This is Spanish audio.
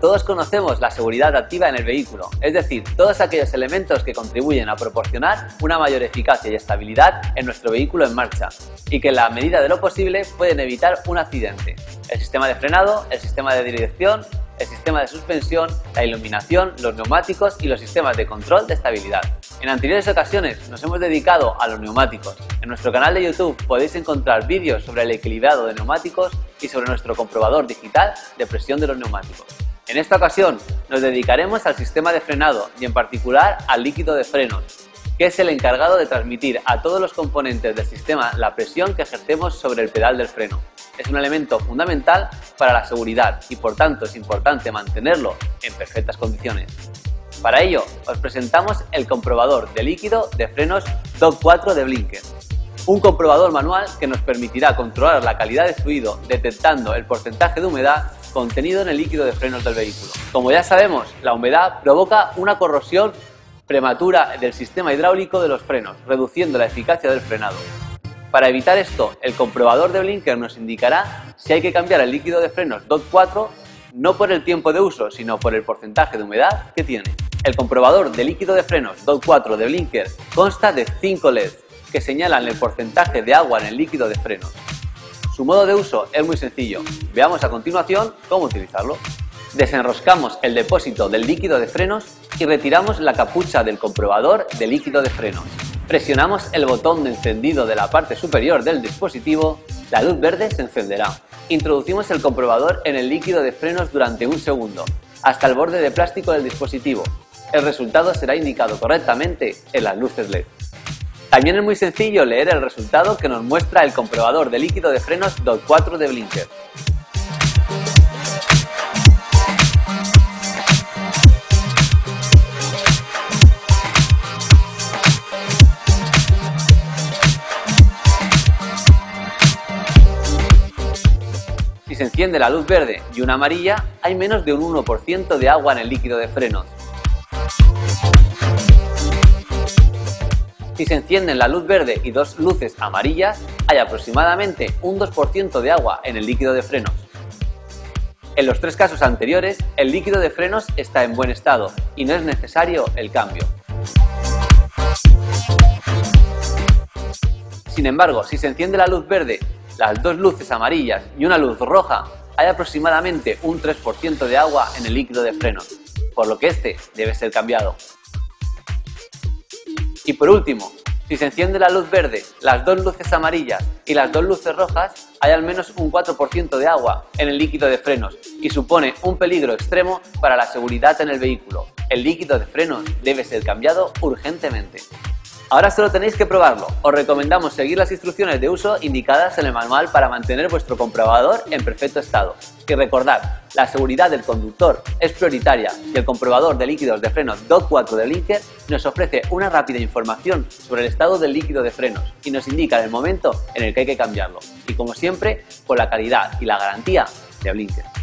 Todos conocemos la seguridad activa en el vehículo, es decir, todos aquellos elementos que contribuyen a proporcionar una mayor eficacia y estabilidad en nuestro vehículo en marcha y que en la medida de lo posible pueden evitar un accidente. El sistema de frenado, el sistema de dirección, el sistema de suspensión, la iluminación, los neumáticos y los sistemas de control de estabilidad. En anteriores ocasiones nos hemos dedicado a los neumáticos. En nuestro canal de YouTube podéis encontrar vídeos sobre el equilibrado de neumáticos y sobre nuestro comprobador digital de presión de los neumáticos. En esta ocasión nos dedicaremos al sistema de frenado y en particular al líquido de frenos, que es el encargado de transmitir a todos los componentes del sistema la presión que ejercemos sobre el pedal del freno es un elemento fundamental para la seguridad y por tanto es importante mantenerlo en perfectas condiciones. Para ello, os presentamos el comprobador de líquido de frenos DOC 4 de Blinker, un comprobador manual que nos permitirá controlar la calidad de fluido detectando el porcentaje de humedad contenido en el líquido de frenos del vehículo. Como ya sabemos, la humedad provoca una corrosión prematura del sistema hidráulico de los frenos, reduciendo la eficacia del frenado. Para evitar esto, el comprobador de Blinker nos indicará si hay que cambiar el líquido de frenos DOT 4 no por el tiempo de uso, sino por el porcentaje de humedad que tiene. El comprobador de líquido de frenos DOT 4 de Blinker consta de 5 LEDs que señalan el porcentaje de agua en el líquido de frenos. Su modo de uso es muy sencillo. Veamos a continuación cómo utilizarlo. Desenroscamos el depósito del líquido de frenos y retiramos la capucha del comprobador de líquido de frenos. Presionamos el botón de encendido de la parte superior del dispositivo, la luz verde se encenderá. Introducimos el comprobador en el líquido de frenos durante un segundo, hasta el borde de plástico del dispositivo. El resultado será indicado correctamente en las luces LED. También es muy sencillo leer el resultado que nos muestra el comprobador de líquido de frenos DOT 4 de Blinker. Se enciende la luz verde y una amarilla, hay menos de un 1% de agua en el líquido de frenos. Si se encienden la luz verde y dos luces amarillas, hay aproximadamente un 2% de agua en el líquido de frenos. En los tres casos anteriores, el líquido de frenos está en buen estado y no es necesario el cambio. Sin embargo, si se enciende la luz verde las dos luces amarillas y una luz roja, hay aproximadamente un 3% de agua en el líquido de frenos, por lo que este debe ser cambiado. Y por último, si se enciende la luz verde, las dos luces amarillas y las dos luces rojas, hay al menos un 4% de agua en el líquido de frenos y supone un peligro extremo para la seguridad en el vehículo. El líquido de frenos debe ser cambiado urgentemente. Ahora solo tenéis que probarlo. Os recomendamos seguir las instrucciones de uso indicadas en el manual para mantener vuestro comprobador en perfecto estado. Y recordad, la seguridad del conductor es prioritaria y el comprobador de líquidos de frenos DOT 4 de Linker nos ofrece una rápida información sobre el estado del líquido de frenos y nos indica el momento en el que hay que cambiarlo. Y como siempre, con la calidad y la garantía de Blinker.